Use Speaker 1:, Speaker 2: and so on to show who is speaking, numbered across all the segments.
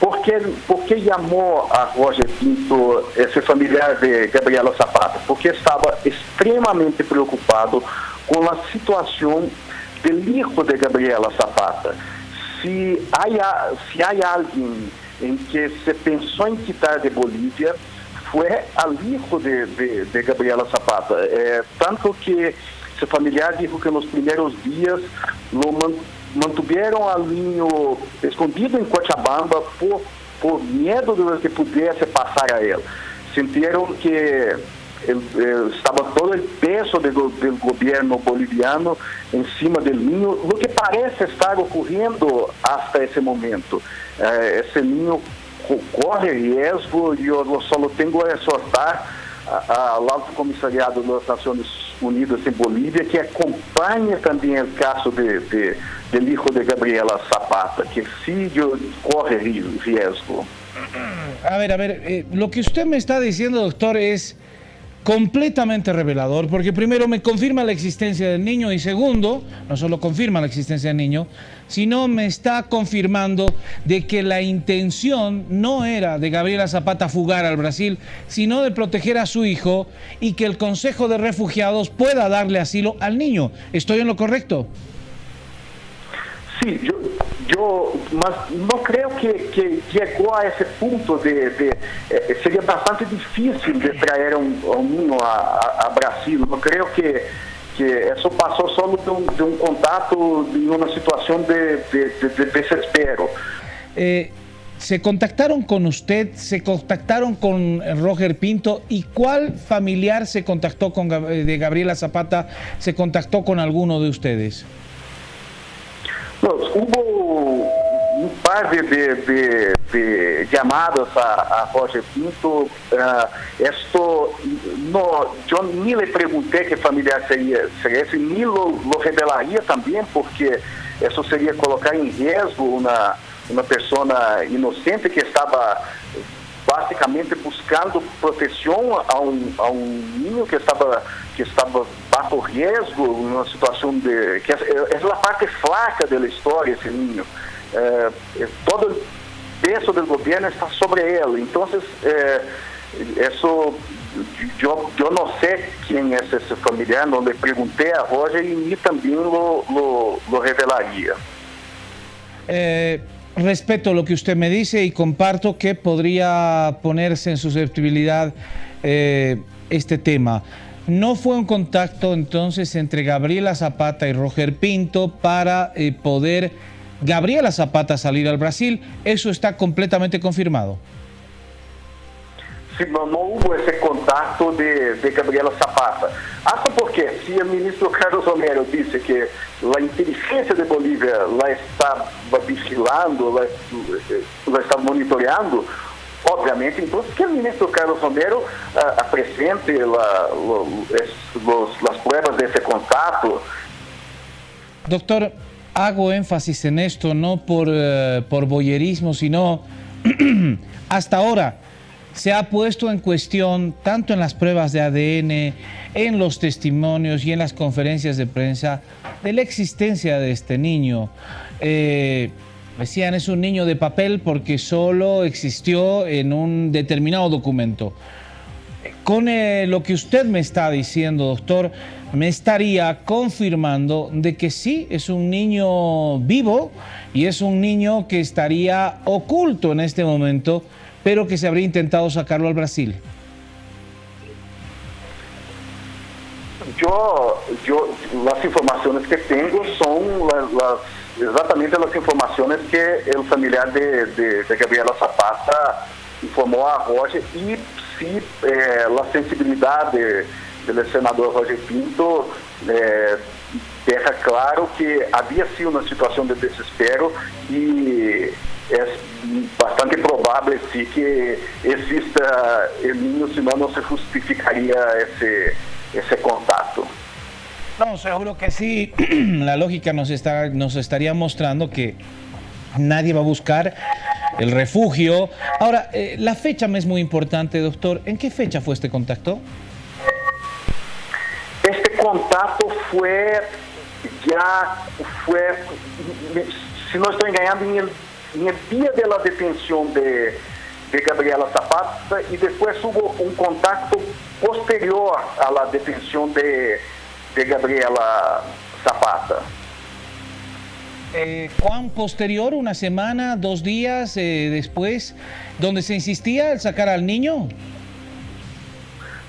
Speaker 1: Por que, chamou a Roger Pinto, esse familiar de Gabriela Zapata? Porque estava extremamente preocupado com a situação do hijo de Gabriela Zapata. Se há, se há alguém em que se pensou em quitar de Bolívia, foi o hijo de, de, de Gabriela Zapata. É, tanto que esse familiar disse que nos primeiros dias lo mantuvieram Alinho escondido em Cochabamba por, por medo de que pudesse passar a ela. Sentiram que eh, eh, estava todo o peso do, governo boliviano em cima do Linho, o que parece estar ocorrendo até esse momento. Eh, esse Linho corre risco e eu só tenho a exortar ao Alto Comissariado das Nações Unidas em Bolívia que acompanhe também o caso de, de, del hijo de Gabriela Zapata, que sí corre riesgo.
Speaker 2: A ver, a ver, eh, lo que usted me está diciendo, doctor, es completamente revelador, porque primero me confirma la existencia del niño y segundo, no solo confirma la existencia del niño, sino me está confirmando de que la intención no era de Gabriela Zapata fugar al Brasil, sino de proteger a su hijo y que el Consejo de Refugiados pueda darle asilo al niño. ¿Estoy en lo correcto?
Speaker 1: Sí, yo, yo mas no creo que, que llegó a ese punto de, de eh, sería bastante difícil de traer a a a, Brasil. No creo que, que eso pasó solo de un, de un contacto en una situación de, de, de desespero.
Speaker 2: Eh, se contactaron con usted, se contactaron con Roger Pinto y cuál familiar se contactó con de Gabriela Zapata, se contactó con alguno de ustedes.
Speaker 1: No, hubo un par de, de, de, llamadas a, a, Roger Pinto. Uh, esto, no, yo ni le pregunté qué familiar sería, sería ese, ni lo, lo, revelaría también, porque eso sería colocar en riesgo una, una persona inocente que estaba basicamente buscando proteção a um, a um niño que estava que estava bajo risco, uma situação de que é, é a parte flaca da história esse niño. É, é, todo o peso do governo está sobre ele. Então, é, isso eu, eu não sei quem é esse familiar, não lhe perguntei a Roger e ni também lo, lo, lo revelaria.
Speaker 2: É... respeto lo que usted me dice y comparto que podría ponerse en susceptibilidad eh, este tema. No fue un contacto entonces entre Gabriela Zapata y Roger Pinto para eh, poder Gabriela Zapata salir al Brasil. Eso está completamente confirmado.
Speaker 1: No hubo ese contacto de, de Gabriela Zapata. Hasta porque si el ministro Carlos Romero dice que la inteligencia de Bolivia la está vigilando, la, la está monitoreando, obviamente, entonces que el ministro Carlos Romero los, las pruebas de ese contacto.
Speaker 2: Doctor, hago énfasis en esto no por, uh, por boyerismo, sino hasta ahora se ha puesto en cuestión, tanto en las pruebas de ADN, en los testimonios y en las conferencias de prensa, de la existencia de este niño. Eh, decían, es un niño de papel porque solo existió en un determinado documento. Con eh, lo que usted me está diciendo, doctor, me estaría confirmando de que sí, es un niño vivo y es un niño que estaría oculto en este momento pero que se habría intentado sacarlo al Brasil.
Speaker 1: Yo, yo, las informaciones que tengo son las, las, exatamente las informaciones que el familiar de, de, de Gabriela Zapata informou a Roger e se eh, a sensibilidade do senador Roger Pinto eh, deixa claro que havia sim uma situação de desespero e é bastante provável sí, que exista niño, senão não se justificaria esse, esse contato.
Speaker 2: No, seguro que sí. La lógica nos, está, nos estaría mostrando que nadie va a buscar el refugio. Ahora, eh, la fecha me es muy importante, doctor. ¿En qué fecha fue este contacto?
Speaker 1: Este contacto fue ya, fue, si no estoy engañando, en el en el día de la detención de, Gabriela Zapata y después hubo un contacto posterior a la detención de, Gabriela Zapata.
Speaker 2: Eh, ¿Cuán posterior? ¿Una semana, dos días eh, después? ¿Donde se insistía en sacar al niño?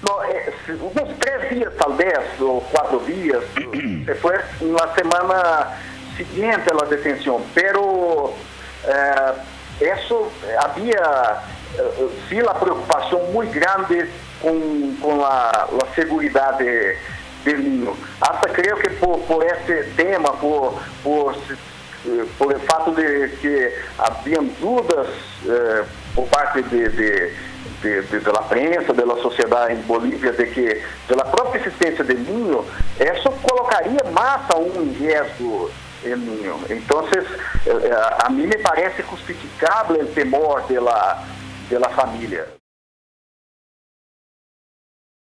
Speaker 1: No, eh, unos tres días tal vez, o cuatro días. Fue la semana siguiente a la detención, pero eh, eso había eh, sí la preocupación muy grande con, con la, la, seguridad de, del niño. Hasta creo que por, por ese tema, por, por, eh, por el fato de que habían dudas eh, por parte de, de de, de, de, la prensa, da sociedade em Bolívia, de que pela própria existência do ninho, isso colocaria mais aún em risco el niño. Entonces, eh, a mim me parece justificável o temor de la, de la familia.